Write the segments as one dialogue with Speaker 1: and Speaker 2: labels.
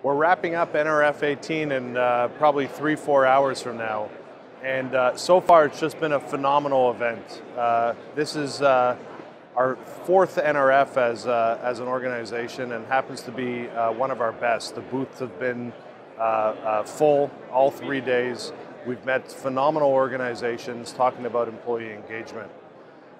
Speaker 1: We're wrapping up NRF 18 in uh, probably three, four hours from now. And uh, so far, it's just been a phenomenal event. Uh, this is uh, our fourth NRF as, uh, as an organization and happens to be uh, one of our best. The booths have been full all three days. We've met phenomenal organizations talking about employee engagement.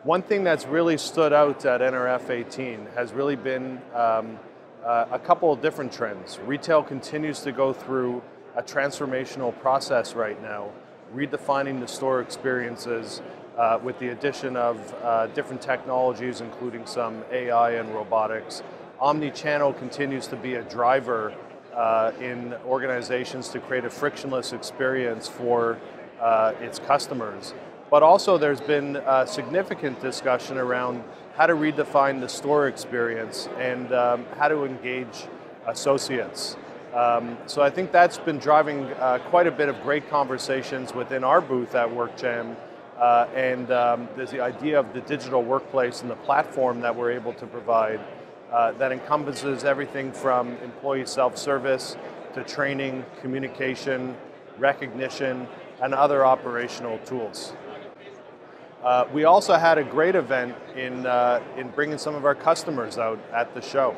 Speaker 1: One thing that's really stood out at NRF 18 has really been um, uh, a couple of different trends. Retail continues to go through a transformational process right now, redefining the store experiences uh, with the addition of uh, different technologies, including some AI and robotics. Omni-channel continues to be a driver uh, in organizations to create a frictionless experience for uh, its customers. But also there's been a significant discussion around how to redefine the store experience and um, how to engage associates. Um, so I think that's been driving uh, quite a bit of great conversations within our booth at WorkJam. Uh, and um, there's the idea of the digital workplace and the platform that we're able to provide uh, that encompasses everything from employee self-service to training, communication, recognition, and other operational tools. Uh, we also had a great event in, uh, in bringing some of our customers out at the show.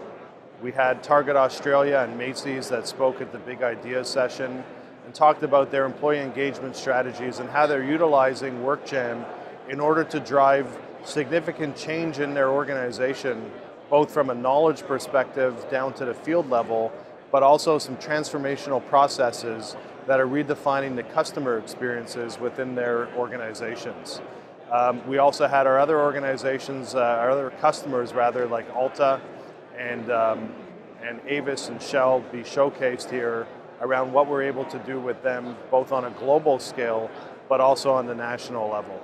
Speaker 1: We had Target Australia and Macy's that spoke at the Big Ideas session and talked about their employee engagement strategies and how they're utilizing WorkJam in order to drive significant change in their organization, both from a knowledge perspective down to the field level, but also some transformational processes that are redefining the customer experiences within their organizations. Um, we also had our other organizations, uh, our other customers rather, like Ulta and, um, and Avis and Shell be showcased here around what we're able to do with them, both on a global scale, but also on the national level.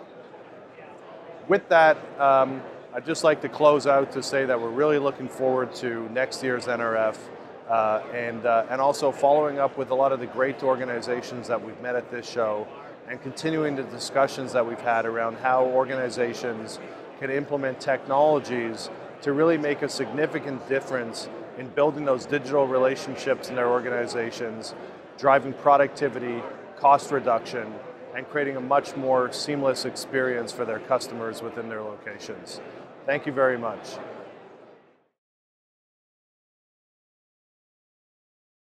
Speaker 1: With that, um, I'd just like to close out to say that we're really looking forward to next year's NRF uh, and, uh, and also following up with a lot of the great organizations that we've met at this show and continuing the discussions that we've had around how organizations can implement technologies to really make a significant difference in building those digital relationships in their organizations, driving productivity, cost reduction, and creating a much more seamless experience for their customers within their locations. Thank you very much.